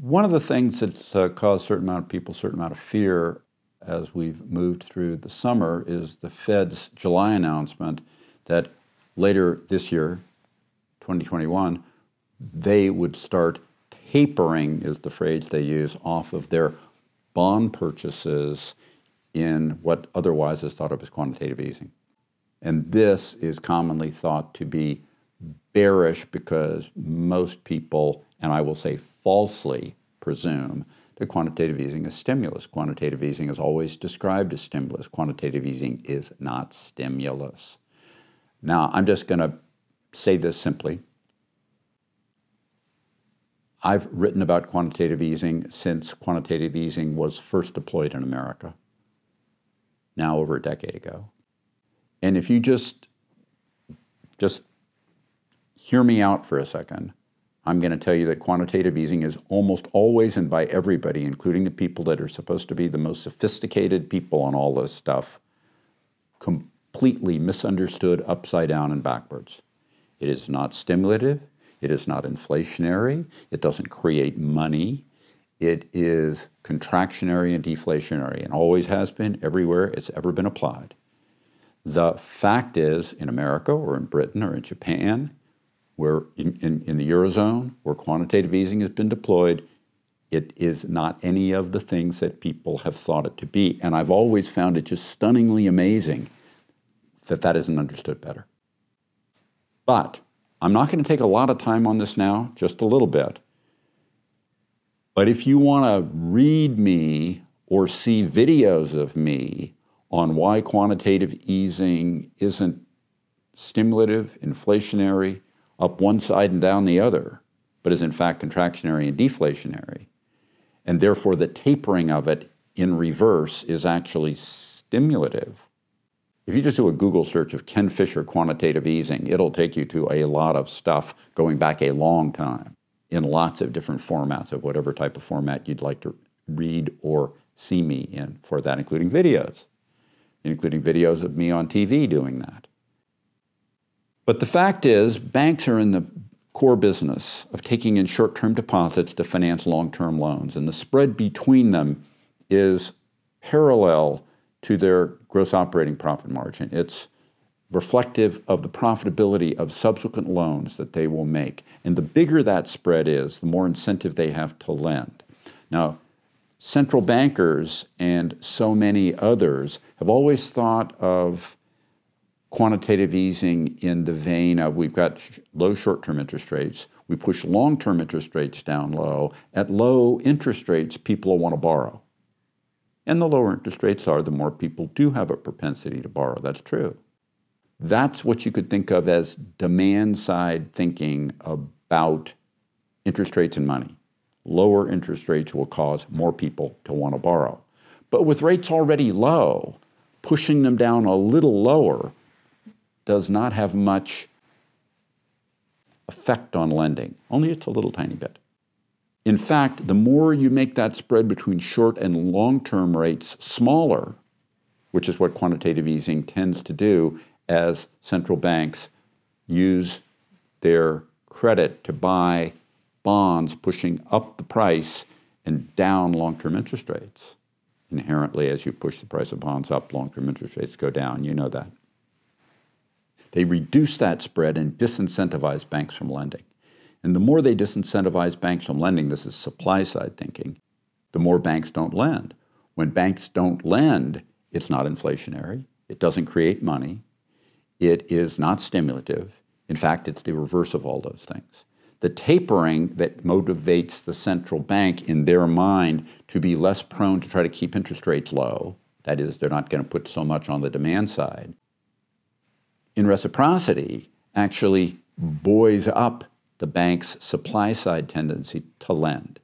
One of the things that's uh, caused a certain amount of people a certain amount of fear as we've moved through the summer is the Fed's July announcement that later this year, 2021, they would start tapering, is the phrase they use, off of their bond purchases in what otherwise is thought of as quantitative easing. And this is commonly thought to be bearish because most people, and I will say falsely, presume that quantitative easing is stimulus. Quantitative easing is always described as stimulus. Quantitative easing is not stimulus. Now, I'm just going to say this simply. I've written about quantitative easing since quantitative easing was first deployed in America, now over a decade ago. And if you just just hear me out for a second, I'm going to tell you that quantitative easing is almost always and by everybody, including the people that are supposed to be the most sophisticated people on all this stuff, completely misunderstood upside down and backwards. It is not stimulative. It is not inflationary. It doesn't create money. It is contractionary and deflationary and always has been everywhere it's ever been applied. The fact is, in America or in Britain or in Japan, where in, in, in, the Eurozone, where quantitative easing has been deployed, it is not any of the things that people have thought it to be. And I've always found it just stunningly amazing that that isn't understood better. But I'm not going to take a lot of time on this now, just a little bit. But if you want to read me or see videos of me on why quantitative easing isn't stimulative, inflationary, up one side and down the other, but is in fact contractionary and deflationary. And therefore, the tapering of it in reverse is actually stimulative. If you just do a Google search of Ken Fisher quantitative easing, it'll take you to a lot of stuff going back a long time in lots of different formats of whatever type of format you'd like to read or see me in for that, including videos, including videos of me on TV doing that. But the fact is, banks are in the core business of taking in short term deposits to finance long term loans, and the spread between them is parallel to their gross operating profit margin. It's reflective of the profitability of subsequent loans that they will make. And the bigger that spread is, the more incentive they have to lend. Now, central bankers and so many others have always thought of quantitative easing in the vein of we've got low short term interest rates, we push long term interest rates down low. At low interest rates, people will want to borrow. And the lower interest rates are, the more people do have a propensity to borrow. That's true. That's what you could think of as demand side thinking about interest rates and money. Lower interest rates will cause more people to want to borrow. But with rates already low, pushing them down a little lower does not have much effect on lending, only it's a little tiny bit. In fact, the more you make that spread between short and long term rates smaller, which is what quantitative easing tends to do as central banks use their credit to buy bonds, pushing up the price and down long term interest rates. Inherently, as you push the price of bonds up, long term interest rates go down. You know that. They reduce that spread and disincentivize banks from lending. And the more they disincentivize banks from lending, this is supply side thinking, the more banks don't lend. When banks don't lend, it's not inflationary, it doesn't create money, it is not stimulative. In fact, it's the reverse of all those things. The tapering that motivates the central bank in their mind to be less prone to try to keep interest rates low, that is, they're not going to put so much on the demand side, in reciprocity actually buoys up the bank's supply side tendency to lend.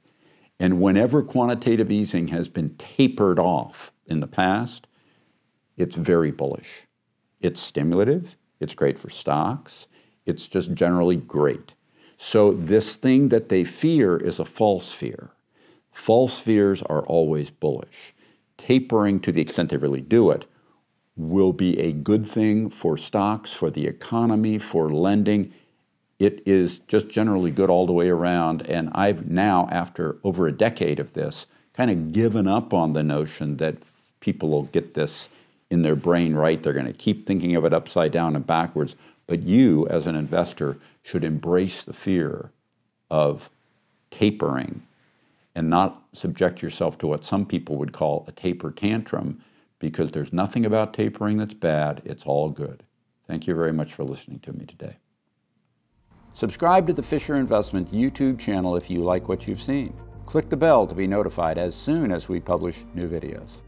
And whenever quantitative easing has been tapered off in the past, it's very bullish. It's stimulative, it's great for stocks, it's just generally great. So, this thing that they fear is a false fear. False fears are always bullish. Tapering, to the extent they really do it, will be a good thing for stocks, for the economy, for lending, it is just generally good all the way around. And I've now, after over a decade of this, kind of given up on the notion that people will get this in their brain right. They're going to keep thinking of it upside down and backwards. But you, as an investor, should embrace the fear of tapering and not subject yourself to what some people would call a taper tantrum because there's nothing about tapering that's bad. It's all good. Thank you very much for listening to me today. Subscribe to the Fisher Investment YouTube channel if you like what you've seen. Click the bell to be notified as soon as we publish new videos.